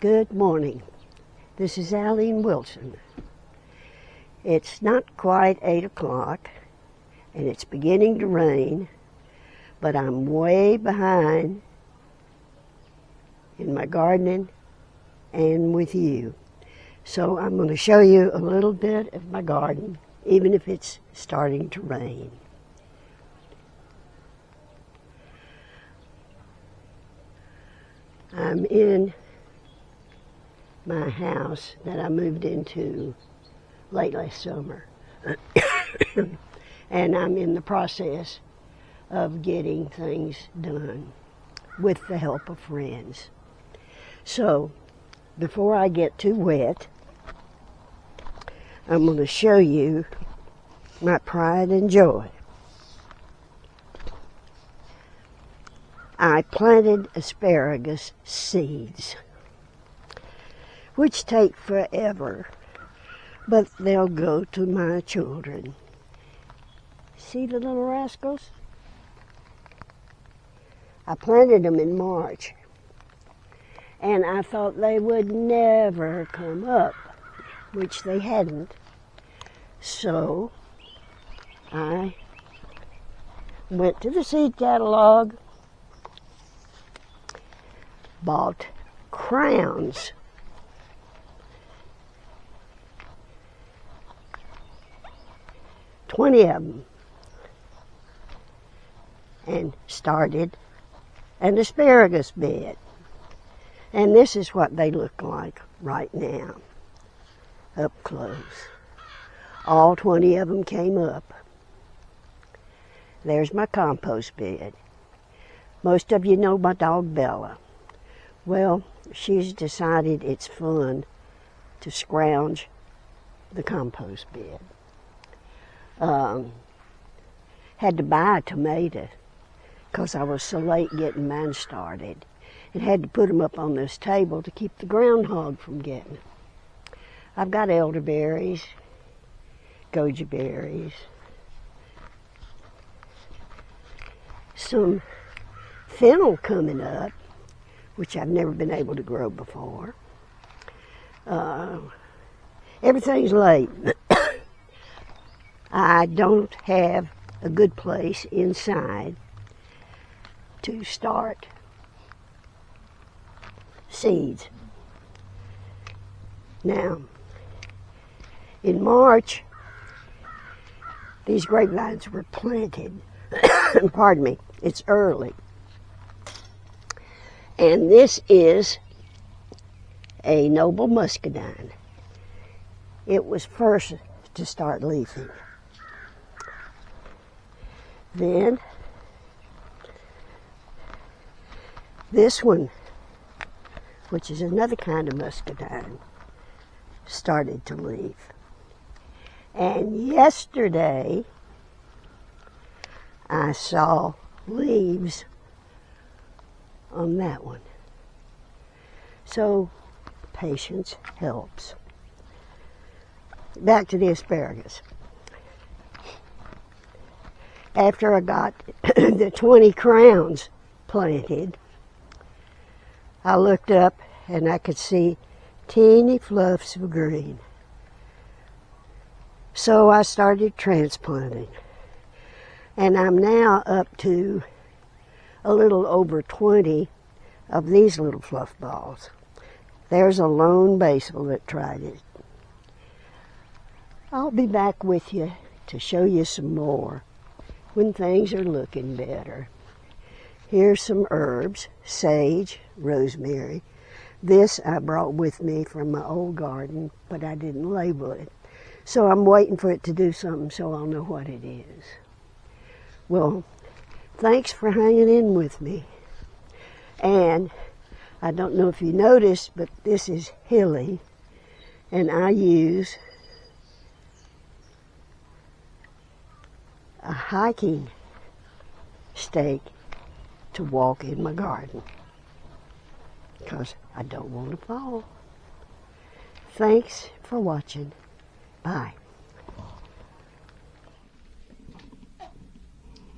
Good morning. This is Aleen Wilson. It's not quite 8 o'clock and it's beginning to rain, but I'm way behind in my gardening and with you. So I'm going to show you a little bit of my garden, even if it's starting to rain. I'm in my house that I moved into late last summer. and I'm in the process of getting things done with the help of friends. So, before I get too wet, I'm going to show you my pride and joy. I planted asparagus seeds, which take forever, but they'll go to my children. See the little rascals? I planted them in March, and I thought they would never come up, which they hadn't. So I went to the seed catalog bought crowns. Twenty of them. And started an asparagus bed. And this is what they look like right now, up close. All 20 of them came up. There's my compost bed. Most of you know my dog Bella. Well, she's decided it's fun to scrounge the compost bed. Um, had to buy a tomato because I was so late getting mine started. And had to put them up on this table to keep the groundhog from getting them. I've got elderberries, goji berries, some fennel coming up which I've never been able to grow before. Uh, everything's late. I don't have a good place inside to start seeds. Now, in March, these grapevines were planted. Pardon me, it's early. And this is a noble muscadine. It was first to start leafing. Then this one, which is another kind of muscadine, started to leave. And yesterday I saw leaves on that one. So patience helps. Back to the asparagus. After I got the 20 crowns planted, I looked up and I could see teeny fluffs of green. So I started transplanting. And I'm now up to a little over 20 of these little fluff balls. There's a lone basil that tried it. I'll be back with you to show you some more when things are looking better. Here's some herbs, sage, rosemary. This I brought with me from my old garden, but I didn't label it. So I'm waiting for it to do something so I'll know what it is. Well, thanks for hanging in with me. And I don't know if you noticed, but this is hilly, and I use a hiking stake to walk in my garden because I don't want to fall. Thanks for watching. Bye.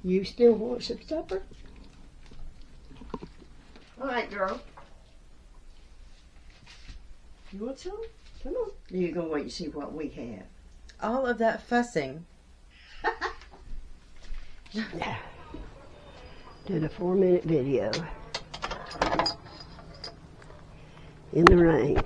You still want some supper? All right, girl. You want some? Come on. You're gonna wait and see what we have. All of that fussing. Did a four minute video in the rain.